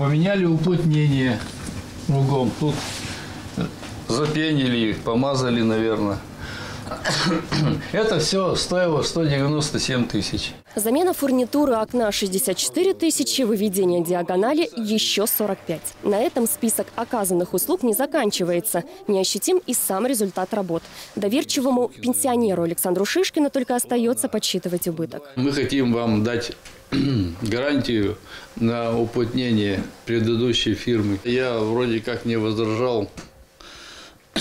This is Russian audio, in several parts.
Поменяли уплотнение кругом. Тут запенили, помазали, наверное. Это все стоило 197 тысяч. Замена фурнитуры окна 64 тысячи, выведение диагонали еще 45. На этом список оказанных услуг не заканчивается. Неощутим и сам результат работ. Доверчивому пенсионеру Александру Шишкину только остается подсчитывать убыток. Мы хотим вам дать гарантию на уплотнение предыдущей фирмы. Я вроде как не возражал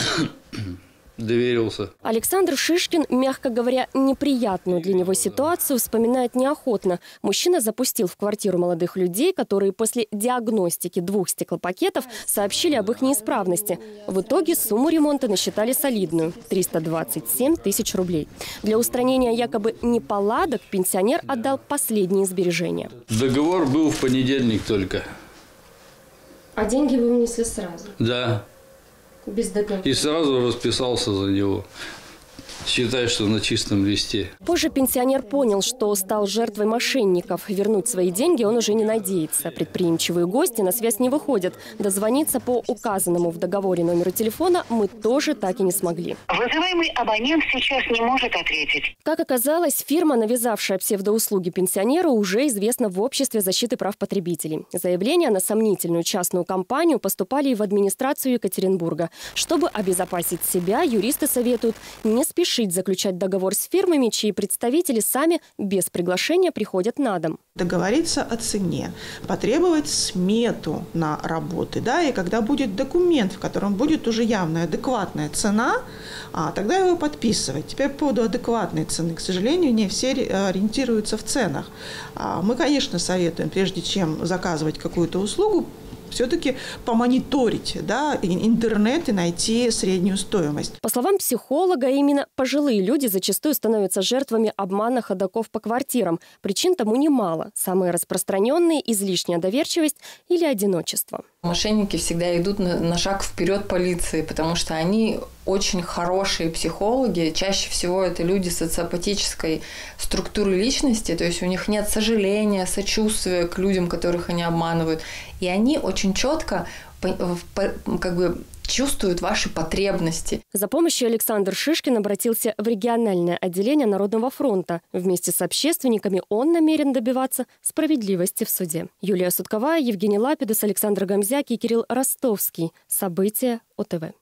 доверился. Александр Шишкин, мягко говоря, неприятную для него ситуацию вспоминает неохотно. Мужчина запустил в квартиру молодых людей, которые после диагностики двух стеклопакетов сообщили об их неисправности. В итоге сумму ремонта насчитали солидную – 327 тысяч рублей. Для устранения якобы неполадок пенсионер отдал последние сбережения. Договор был в понедельник только. А деньги вы внесли сразу? Да. Без договора. И сразу расписался за него. Считай, что на чистом листе. Позже пенсионер понял, что стал жертвой мошенников. Вернуть свои деньги он уже не надеется. Предприимчивые гости на связь не выходят. Дозвониться по указанному в договоре номеру телефона мы тоже так и не смогли. Вызываемый абонент сейчас не может ответить. Как оказалось, фирма, навязавшая псевдоуслуги пенсионеру, уже известна в Обществе защиты прав потребителей. Заявления на сомнительную частную компанию поступали и в администрацию Екатеринбурга. Чтобы обезопасить себя, юристы советуют не спешить спешить заключать договор с фирмами, чьи представители сами без приглашения приходят на дом. Договориться о цене, потребовать смету на работы, да, и когда будет документ, в котором будет уже явная адекватная цена, а, тогда его подписывать. Теперь по поводу адекватной цены, к сожалению, не все ориентируются в ценах. А, мы, конечно, советуем, прежде чем заказывать какую-то услугу, все-таки помониторить да, интернет и найти среднюю стоимость. По словам психолога, именно пожилые люди зачастую становятся жертвами обмана ходоков по квартирам. Причин тому немало. Самые распространенные – излишняя доверчивость или одиночество. Мошенники всегда идут на, на шаг вперед полиции, потому что они очень хорошие психологи. Чаще всего это люди социопатической структуры личности, то есть у них нет сожаления, сочувствия к людям, которых они обманывают. И они очень четко как бы чувствуют ваши потребности. За помощью Александр Шишкин обратился в региональное отделение Народного фронта. Вместе с общественниками он намерен добиваться справедливости в суде. Юлия Судковая, Евгений Лапидус, Александр Гамзяк и Кирилл Ростовский. События ОТВ.